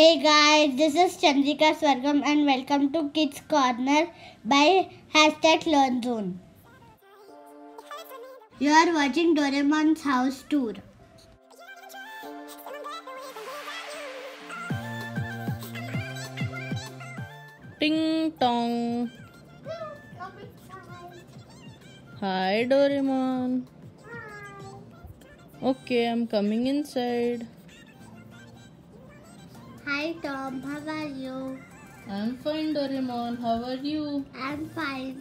Hey guys, this is Chandrika Swargam and welcome to Kids Corner by hashtag LearnZone. You are watching Doraemon's house tour. Ting tong. Hi Doraemon. Okay, I'm coming inside. Hi Tom, how are you? I'm fine Doraemon. How are you? I'm fine.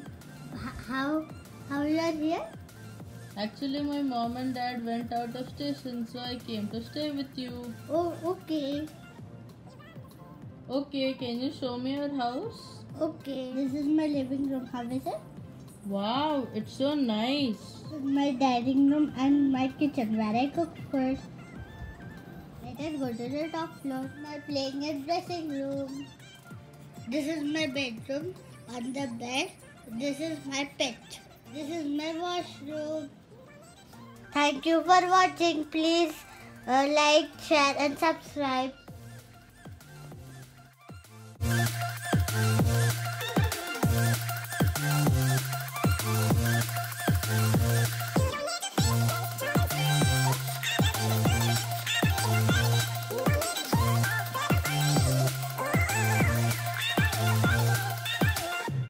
How how you are here? Actually, my mom and dad went out of station, so I came to stay with you. Oh, okay. Okay, can you show me your house? Okay. This is my living room. How is it? Wow, it's so nice. This is my dining room and my kitchen where I cook food. Let's go to the top floor. My playing and dressing room. This is my bedroom. On the bed, this is my pet. This is my washroom. Thank you for watching. Please uh, like, share and subscribe.